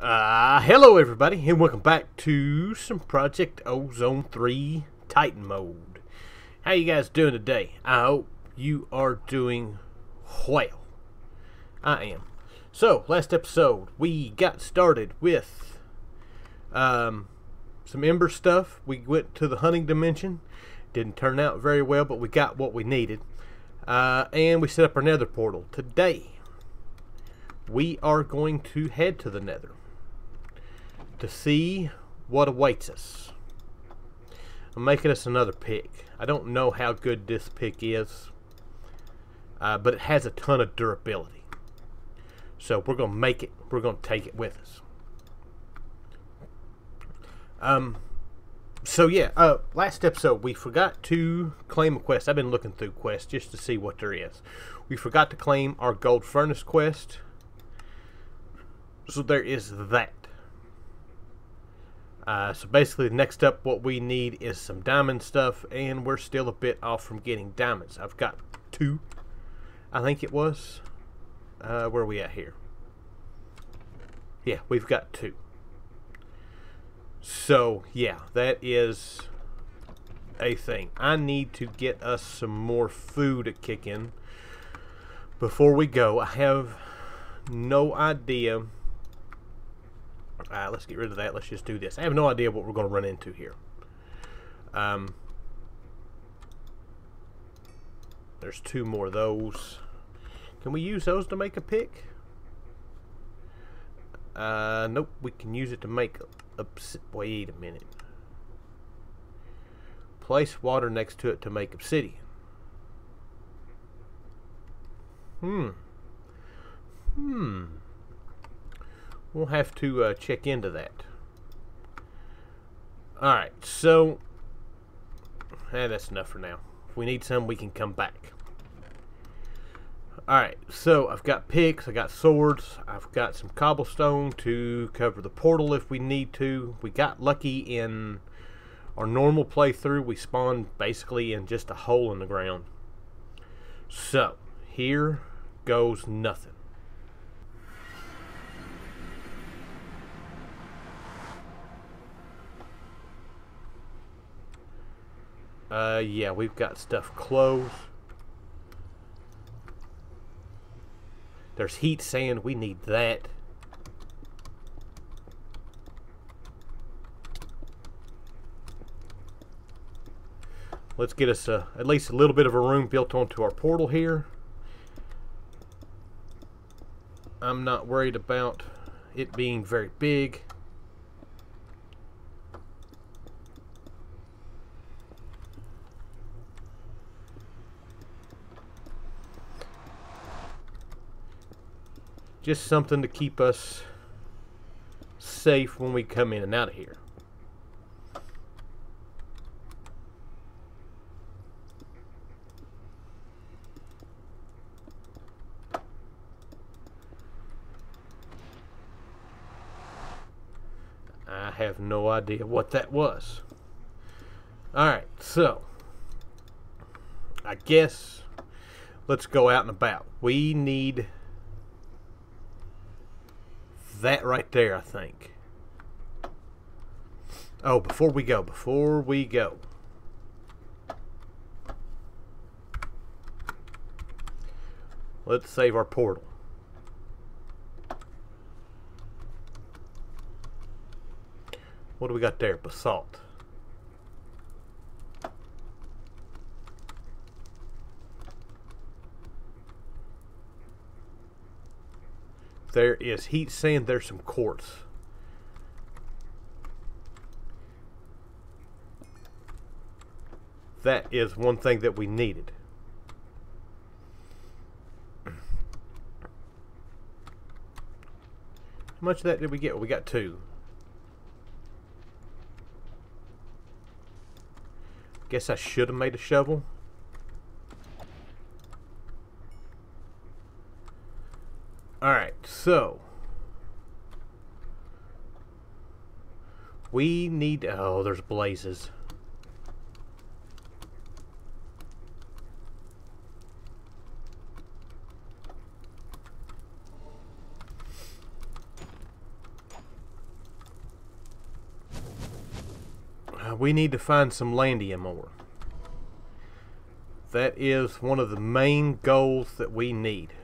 Uh, hello everybody, and welcome back to some Project Ozone 3 Titan Mode. How you guys doing today? I hope you are doing well. I am. So, last episode, we got started with um, some Ember stuff. We went to the hunting dimension. Didn't turn out very well, but we got what we needed. Uh, and we set up our nether portal. Today, we are going to head to the nether to see what awaits us. I'm making us another pick. I don't know how good this pick is, uh, but it has a ton of durability. So we're going to make it. We're going to take it with us. Um, so yeah, uh, last episode we forgot to claim a quest. I've been looking through quests just to see what there is. We forgot to claim our gold furnace quest. So there is that. Uh, so basically, next up, what we need is some diamond stuff, and we're still a bit off from getting diamonds. I've got two, I think it was. Uh, where are we at here? Yeah, we've got two. So, yeah, that is a thing. I need to get us some more food to kick in before we go. I have no idea uh, let's get rid of that. Let's just do this. I have no idea what we're going to run into here. Um, there's two more of those. Can we use those to make a pick? Uh, nope. We can use it to make a... Wait a minute. Place water next to it to make obsidian. Hmm. Hmm. We'll have to uh, check into that. Alright, so... Eh, that's enough for now. If we need some, we can come back. Alright, so I've got picks, I got swords, I've got some cobblestone to cover the portal if we need to. We got lucky in our normal playthrough. We spawned basically in just a hole in the ground. So, here goes nothing. Uh, yeah, we've got stuff close. There's heat sand. We need that. Let's get us a, at least a little bit of a room built onto our portal here. I'm not worried about it being very big. Just something to keep us safe when we come in and out of here. I have no idea what that was. Alright, so I guess let's go out and about. We need that right there, I think. Oh, before we go, before we go. Let's save our portal. What do we got there? Basalt. There is heat sand. There's some quartz. That is one thing that we needed. How much of that did we get? We got two. Guess I should have made a shovel. So we need oh, there's blazes. Uh, we need to find some landium ore. That is one of the main goals that we need.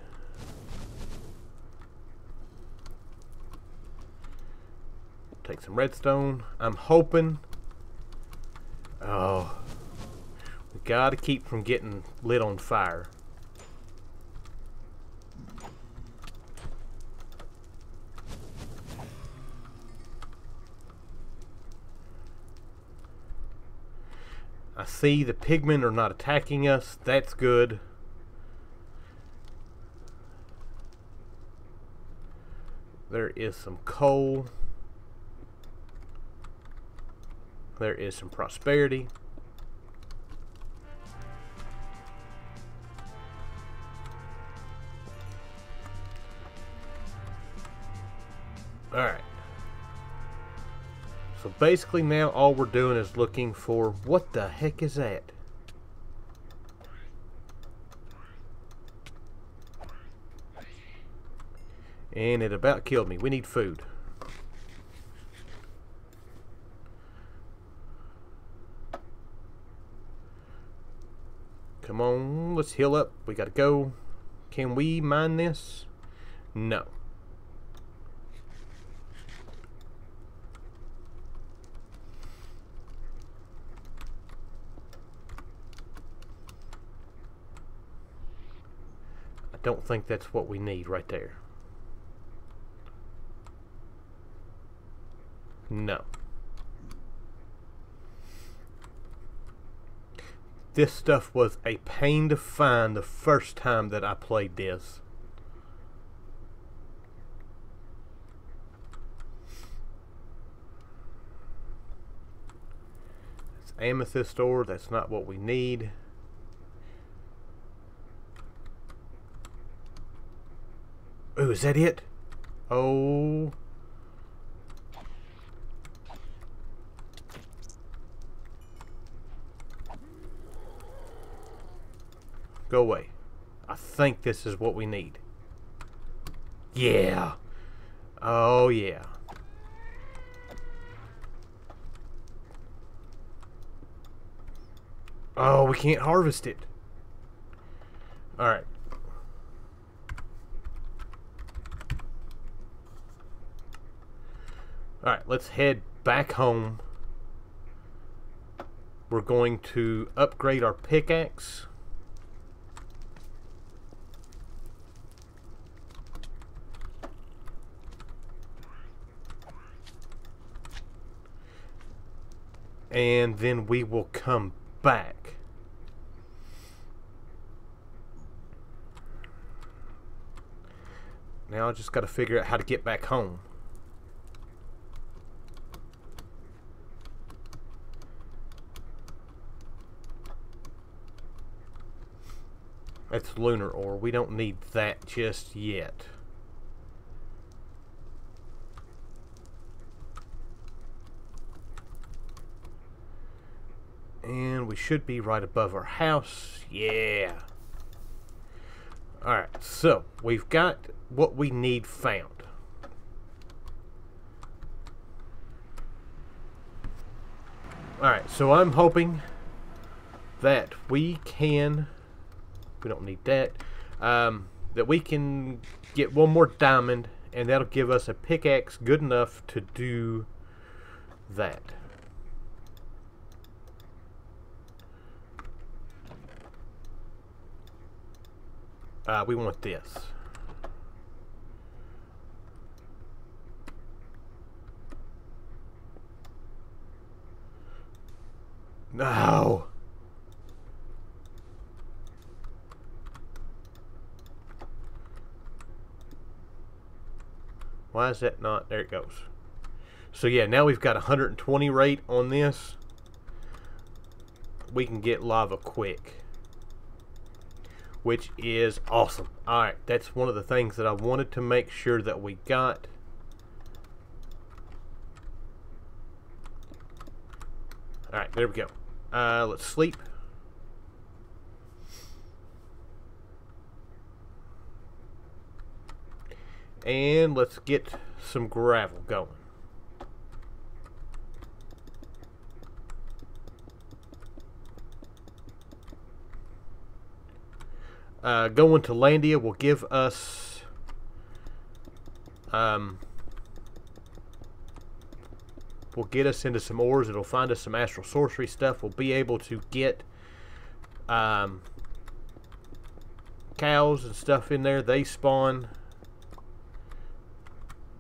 Some redstone. I'm hoping... Oh. We gotta keep from getting lit on fire. I see the pigmen are not attacking us. That's good. There is some coal. There is some prosperity. Alright. So basically now all we're doing is looking for what the heck is that? And it about killed me. We need food. Come on, let's heal up. We gotta go. Can we mine this? No. I don't think that's what we need right there. No. This stuff was a pain to find the first time that I played this. It's amethyst ore, that's not what we need. Oh, is that it? Oh. Go away. I think this is what we need. Yeah. Oh, yeah. Oh, we can't harvest it. Alright. Alright, let's head back home. We're going to upgrade our pickaxe. And then we will come back. Now I just got to figure out how to get back home. It's lunar ore. We don't need that just yet. We should be right above our house. Yeah. Alright, so we've got what we need found. Alright, so I'm hoping that we can we don't need that. Um, that we can get one more diamond, and that'll give us a pickaxe good enough to do that. Uh, we want this. No. Why is that not? There it goes. So yeah, now we've got 120 rate on this. We can get lava quick. Which is awesome. Alright, that's one of the things that I wanted to make sure that we got. Alright, there we go. Uh, let's sleep. And let's get some gravel going. Uh, going to Landia will give us um, will get us into some ores. It'll find us some astral sorcery stuff. We'll be able to get um, cows and stuff in there. They spawn.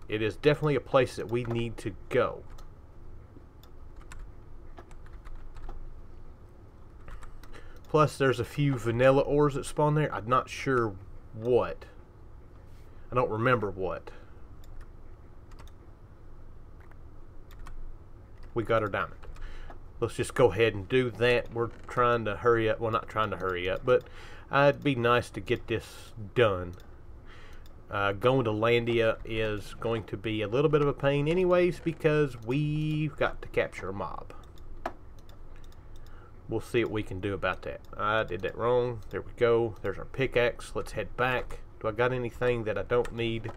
It is definitely a place that we need to go. Plus, there's a few vanilla ores that spawn there. I'm not sure what. I don't remember what. We got our diamond. Let's just go ahead and do that. We're trying to hurry up. Well, not trying to hurry up, but it'd be nice to get this done. Uh, going to Landia is going to be a little bit of a pain anyways because we've got to capture a mob. We'll see what we can do about that. I did that wrong. There we go. There's our pickaxe. Let's head back. Do I got anything that I don't need?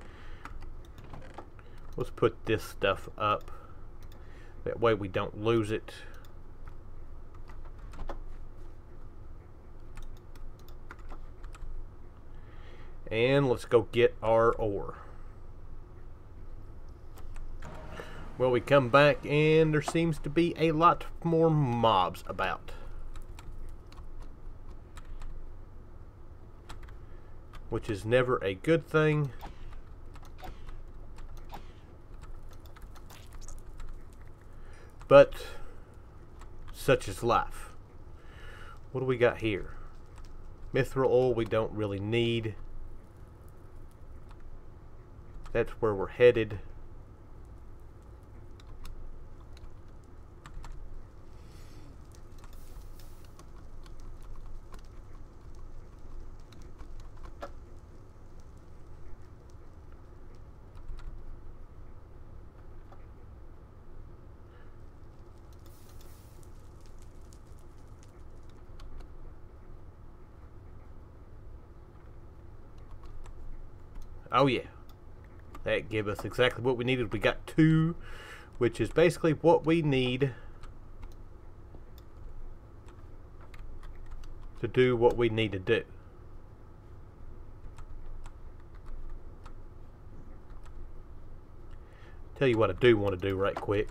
Let's put this stuff up. That way we don't lose it. And let's go get our ore. Well, we come back and there seems to be a lot more mobs about. Which is never a good thing. But, such is life. What do we got here? Mithril oil we don't really need. That's where we're headed. Oh yeah. That gave us exactly what we needed. We got two, which is basically what we need to do what we need to do. Tell you what I do want to do right quick.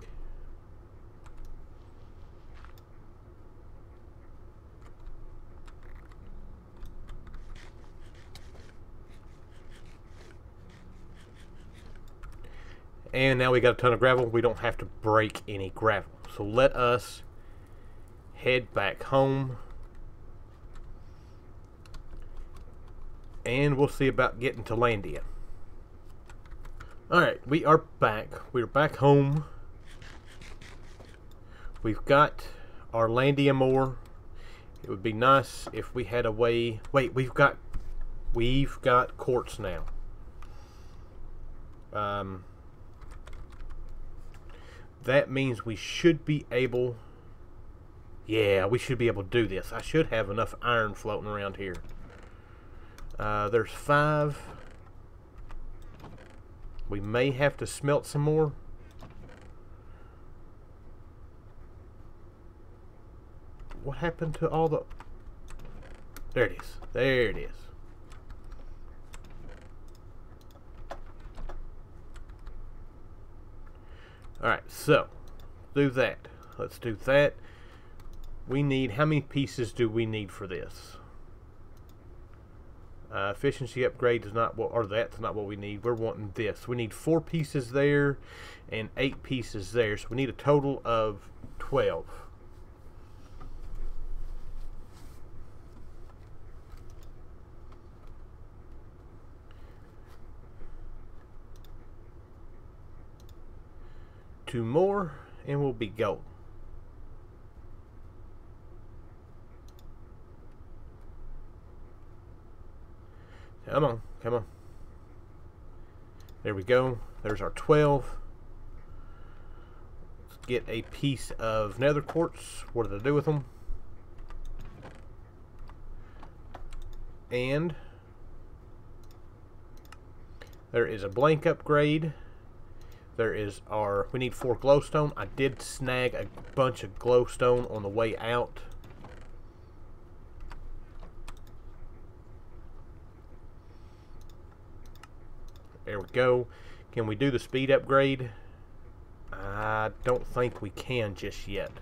And now we got a ton of gravel. We don't have to break any gravel. So let us head back home. And we'll see about getting to Landia. Alright, we are back. We're back home. We've got our Landia ore. It would be nice if we had a way... Wait, we've got... We've got quartz now. Um, that means we should be able yeah we should be able to do this. I should have enough iron floating around here. Uh, there's five. We may have to smelt some more. What happened to all the there it is. There it is Alright, so, do that. Let's do that. We need, how many pieces do we need for this? Uh, efficiency upgrade is not what, or that's not what we need. We're wanting this. We need four pieces there and eight pieces there. So we need a total of 12. Two more and we'll be gold. Come on, come on. There we go. There's our 12. Let's get a piece of nether quartz. What did I do with them? And there is a blank upgrade. There is our, we need four glowstone. I did snag a bunch of glowstone on the way out. There we go. Can we do the speed upgrade? I don't think we can just yet.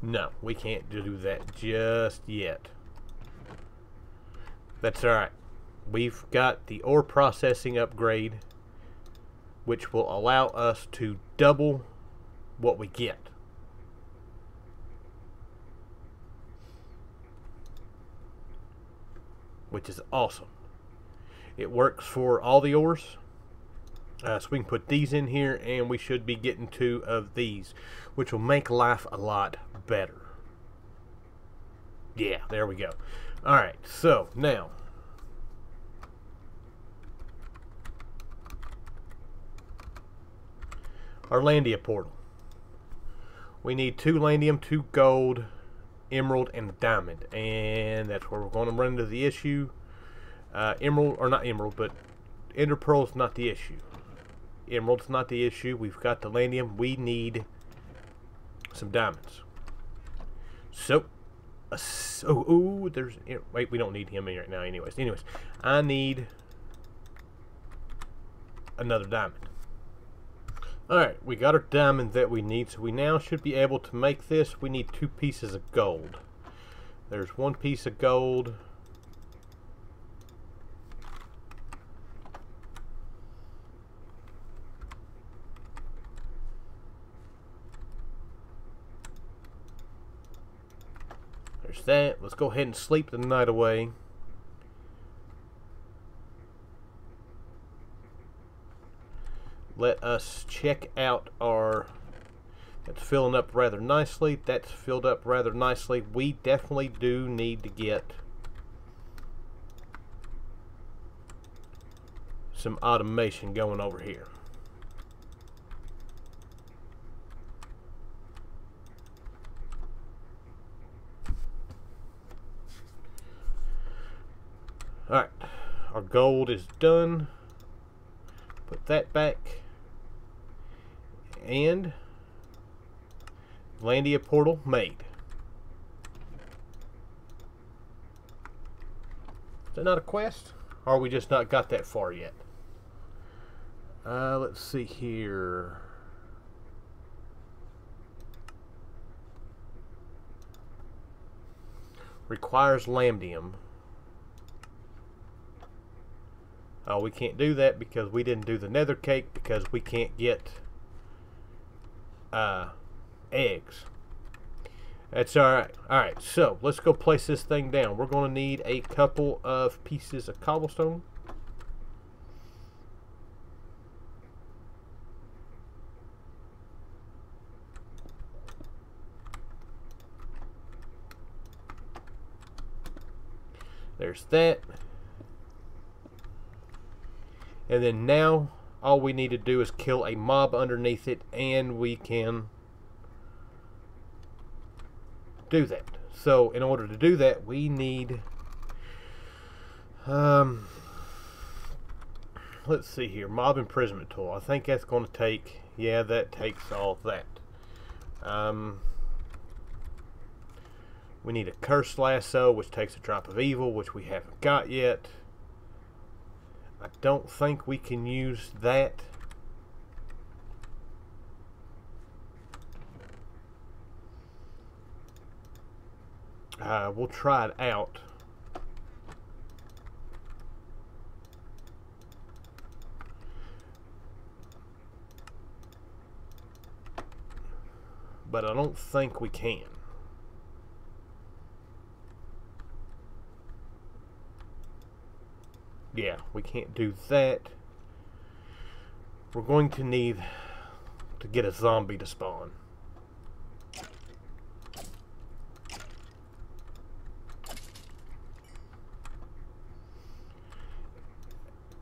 No, we can't do that just yet. That's alright. We've got the ore processing upgrade, which will allow us to double what we get. Which is awesome. It works for all the ores. Uh, so we can put these in here and we should be getting two of these, which will make life a lot better. Yeah, there we go. Alright, so now our Landia portal. We need two Landium, two gold, emerald, and diamond. And that's where we're going to run into the issue. Uh, emerald, or not emerald, but ender pearl is not the issue. Emerald's not the issue. We've got the Landium. We need some diamonds. So, uh, oh, oh, there's, wait, we don't need him right now anyways. Anyways, I need another diamond. Alright, we got our diamond that we need, so we now should be able to make this. We need two pieces of gold. There's one piece of gold. That. Let's go ahead and sleep the night away. let us check out our it's filling up rather nicely that's filled up rather nicely we definitely do need to get some automation going over here Alright, our gold is done. Put that back and Landia portal made. Is that not a quest? Or we just not got that far yet? Uh, let's see here. Requires Landium. Oh, we can't do that because we didn't do the nether cake because we can't get uh, eggs. That's alright. Alright, so let's go place this thing down. We're going to need a couple of pieces of cobblestone. There's that. And then now all we need to do is kill a mob underneath it and we can do that. So in order to do that we need um let's see here mob imprisonment tool. I think that's going to take yeah that takes all that. Um we need a curse lasso which takes a drop of evil which we haven't got yet I don't think we can use that. Uh, we'll try it out. But I don't think we can. Yeah, we can't do that. We're going to need to get a zombie to spawn.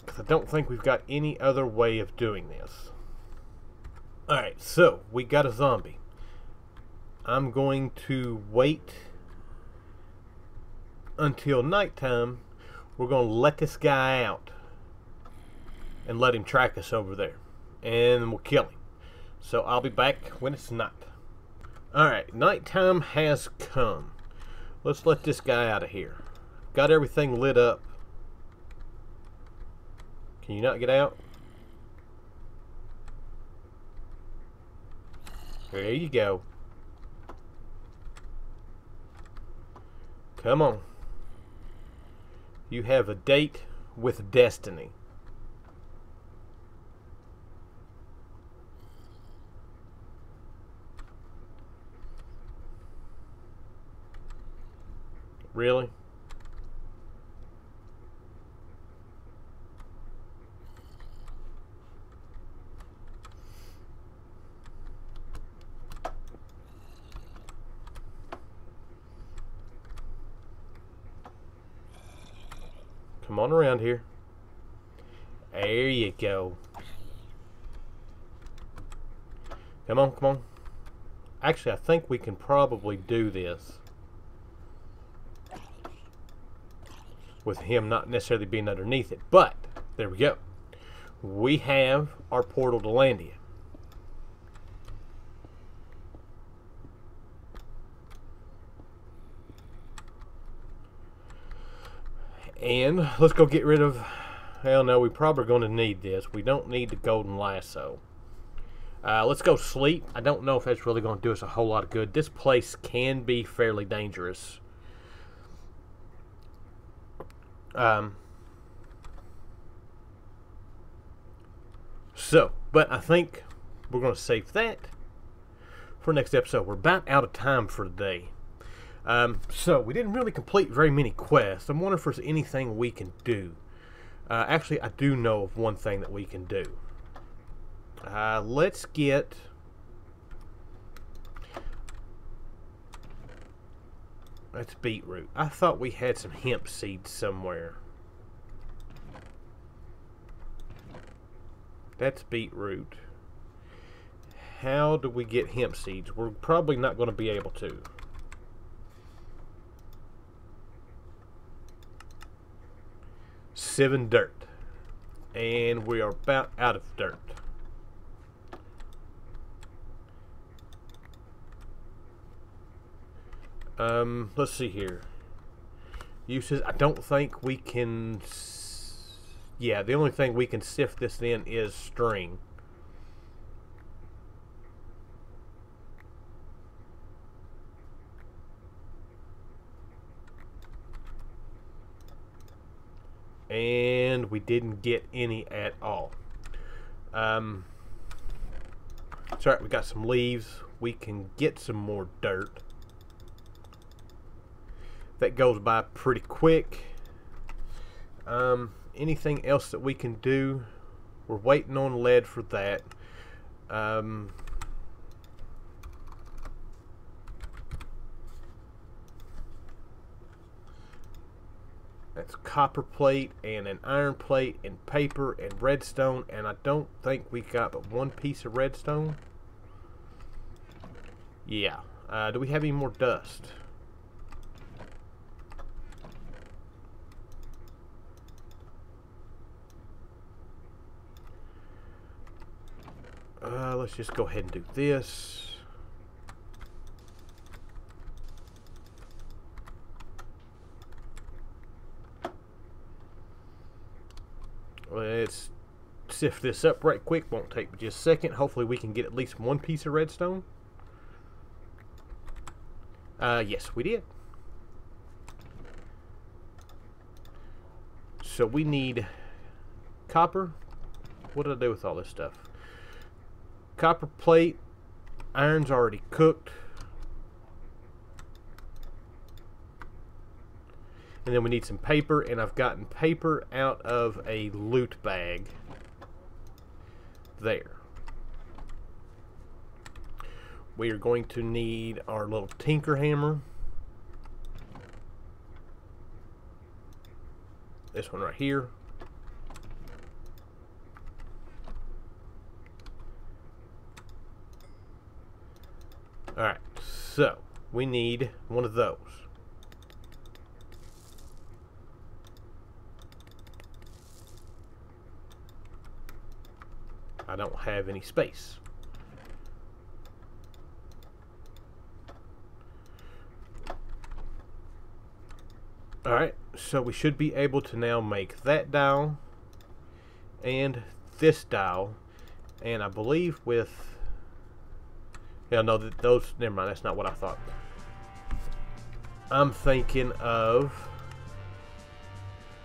Because I don't think we've got any other way of doing this. Alright, so we got a zombie. I'm going to wait until nighttime we're going to let this guy out and let him track us over there. And we'll kill him. So I'll be back when it's night. Alright, nighttime has come. Let's let this guy out of here. Got everything lit up. Can you not get out? There you go. Come on. You have a date with destiny. Really? Come on around here. There you go. Come on, come on. Actually, I think we can probably do this. With him not necessarily being underneath it. But, there we go. We have our portal to Landia. And let's go get rid of. Hell no, we probably going to need this. We don't need the golden lasso. Uh, let's go sleep. I don't know if that's really going to do us a whole lot of good. This place can be fairly dangerous. Um, so, but I think we're going to save that for next episode. We're about out of time for today. Um, so, we didn't really complete very many quests. I'm wondering if there's anything we can do. Uh, actually, I do know of one thing that we can do. Uh, let's get... That's beetroot. I thought we had some hemp seeds somewhere. That's beetroot. How do we get hemp seeds? We're probably not going to be able to. Seven dirt. And we are about out of dirt. Um, let's see here. Uses, I don't think we can... Yeah, the only thing we can sift this in is string. And we didn't get any at all. Um, it's alright, we got some leaves. We can get some more dirt that goes by pretty quick. Um, anything else that we can do? We're waiting on lead for that. Um, that's copper plate and an iron plate and paper and redstone and I don't think we got but one piece of redstone. Yeah. Uh, do we have any more dust? Uh, let's just go ahead and do this. Let's sift this up right quick. Won't take but just a second. Hopefully we can get at least one piece of redstone. Uh, yes, we did. So we need copper. What did I do with all this stuff? Copper plate. Iron's already cooked. And then we need some paper, and I've gotten paper out of a loot bag. There. We are going to need our little tinker hammer. This one right here. Alright, so we need one of those. don't have any space. Alright, so we should be able to now make that dial and this dial. And I believe with... Yeah, no, those... Never mind, that's not what I thought. I'm thinking of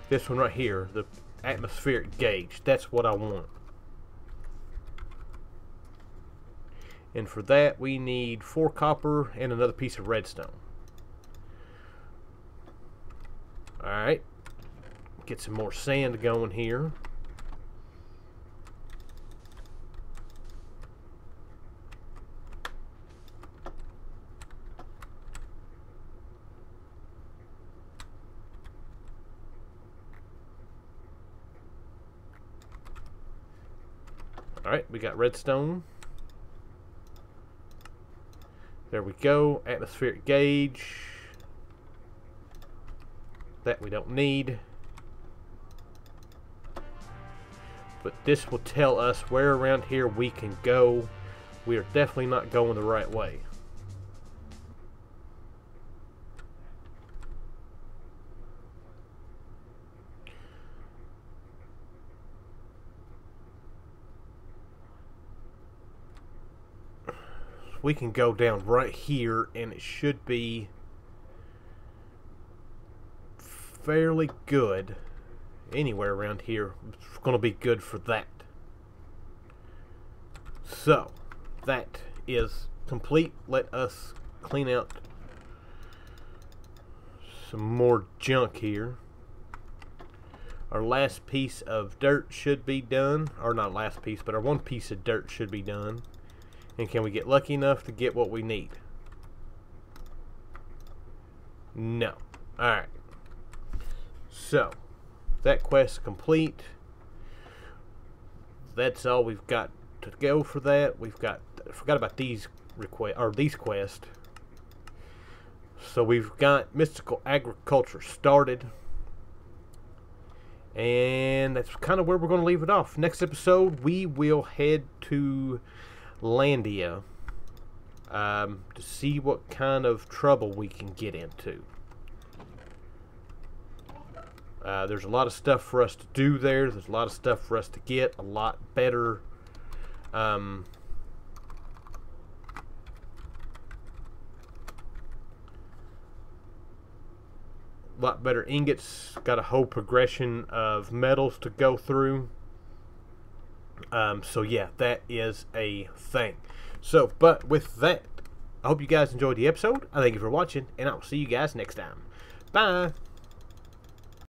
this one right here, the atmospheric gauge. That's what I want. And for that, we need four copper and another piece of redstone. Alright. Get some more sand going here. Alright, we got redstone. There we go. Atmospheric gauge. That we don't need. But this will tell us where around here we can go. We are definitely not going the right way. We can go down right here and it should be fairly good. Anywhere around here it's going to be good for that. So that is complete. Let us clean out some more junk here. Our last piece of dirt should be done. Or not last piece but our one piece of dirt should be done and can we get lucky enough to get what we need? No. Alright. So, that quest complete. That's all we've got to go for that. We've got, I forgot about these request or these quests. So we've got mystical agriculture started. And that's kind of where we're going to leave it off. Next episode, we will head to Landia um, to see what kind of trouble we can get into. Uh, there's a lot of stuff for us to do there. There's a lot of stuff for us to get. A lot better. Um, lot better ingots. Got a whole progression of metals to go through. Um, so yeah, that is a thing. So, but with that, I hope you guys enjoyed the episode. I thank you for watching, and I will see you guys next time. Bye.